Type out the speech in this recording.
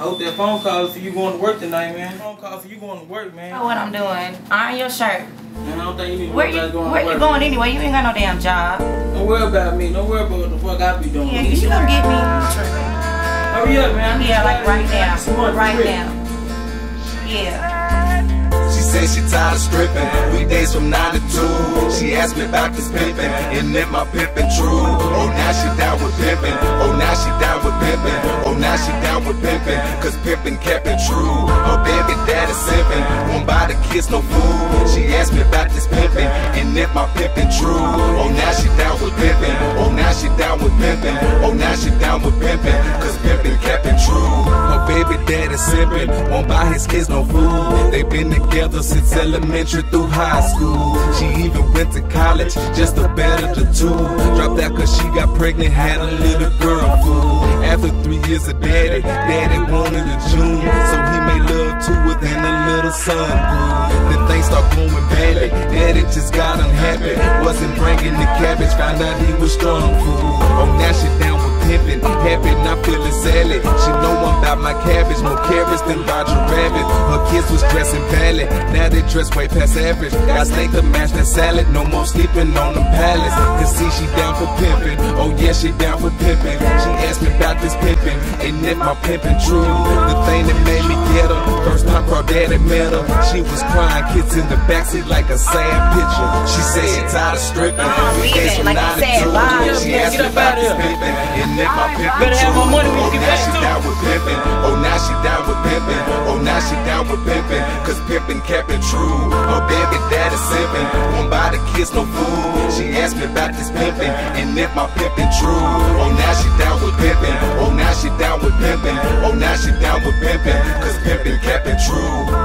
I hope that phone call is for you going to work tonight, man. Phone call for you going to work, man. Know what I'm doing? Iron your shirt. Man, I don't think you need to Where you going where to you work. going anyway? You ain't got no damn job. Don't worry about me. Don't worry about what the fuck I be doing. Yeah, you gonna get me. Hurry up, man. Yeah, like right now. Smart, Right for real. now. Yeah. She said she tired of stripping, weekdays from 9 to 2. She asked me about this pimping, and if my pimping true. Oh, now she down with pimping. Oh, now she down with pimping. Cause pimping kept it true. Her baby daddy simping, won't buy the kids no food. She asked me about this pimping, and if my pimping true. Oh, now she down with pimping. Oh, now she down with pimping. Oh, now she down with pimping, simping, won't buy his kids no food. They've been together since elementary through high school. She even went to college just to better the two. Dropped out cause she got pregnant, had a little girl fool. After three years of daddy, daddy wanted a June. So he made love to her and a little son grew. Then things start going badly. Daddy just got unhappy. Wasn't bringing the cabbage, found out he was strong fool. Oh, now she down with pimping. Happy, not feeling sadly. She know I'm now they dress way past average. Got steak to match that salad, no more sleeping on the pallets. Cause see, she down for pimping. Oh, yeah, she down for pimping. She asked me about this pimping, and if my pimping true. The thing that made me get her, first time her daddy met her. She was crying, kids in the backseat like a sad picture. She said she tired of stripping. leave Weekdays it, from like 9 to said, 2. bye. She asked me about this pimping, and if my pimping Better have my true. Oh, now she down with pimping. Oh, now she down with pimping. Oh, now she down with pimpin', cause pimpin' kept it true. Her baby daddy simpin', won't buy the kids no food. She asked me about this pimpin', and if my pimpin' true. Oh, now she down with pimpin', oh, now she down with pimpin', oh, now she down with pimpin', cause pimpin' kept it true.